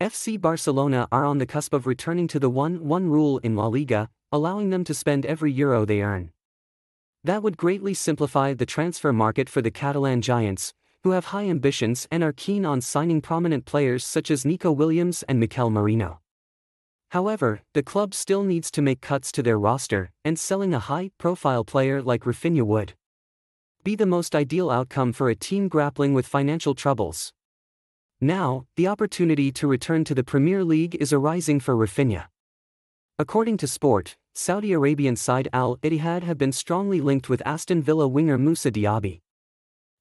FC Barcelona are on the cusp of returning to the 1-1 rule in La Liga, allowing them to spend every euro they earn. That would greatly simplify the transfer market for the Catalan giants, who have high ambitions and are keen on signing prominent players such as Nico Williams and Mikel Merino. However, the club still needs to make cuts to their roster, and selling a high-profile player like Raphinha would be the most ideal outcome for a team grappling with financial troubles. Now, the opportunity to return to the Premier League is arising for Raphinha. According to Sport, Saudi Arabian side Al Ittihad have been strongly linked with Aston Villa winger Moussa Diaby.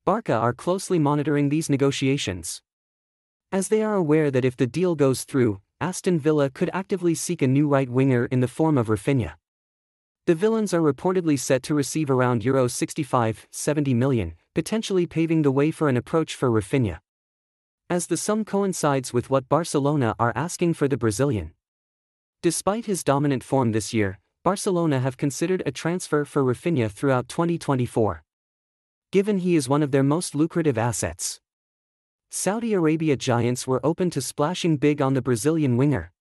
Barca are closely monitoring these negotiations. As they are aware that if the deal goes through, Aston Villa could actively seek a new right winger in the form of Raphinha. The villains are reportedly set to receive around Euro 65 70 million, potentially paving the way for an approach for Raphinha. As the sum coincides with what Barcelona are asking for the Brazilian. Despite his dominant form this year, Barcelona have considered a transfer for Raphinha throughout 2024. Given he is one of their most lucrative assets. Saudi Arabia giants were open to splashing big on the Brazilian winger.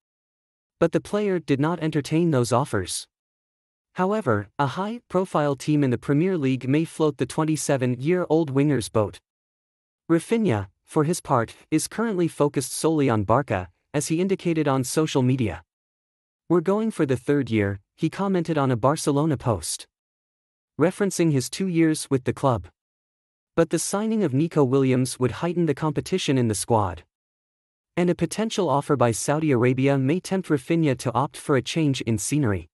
But the player did not entertain those offers. However, a high profile team in the Premier League may float the 27 year old winger's boat. Raphinha, for his part, is currently focused solely on Barca, as he indicated on social media. We're going for the third year, he commented on a Barcelona post. Referencing his two years with the club. But the signing of Nico Williams would heighten the competition in the squad. And a potential offer by Saudi Arabia may tempt Raphinha to opt for a change in scenery.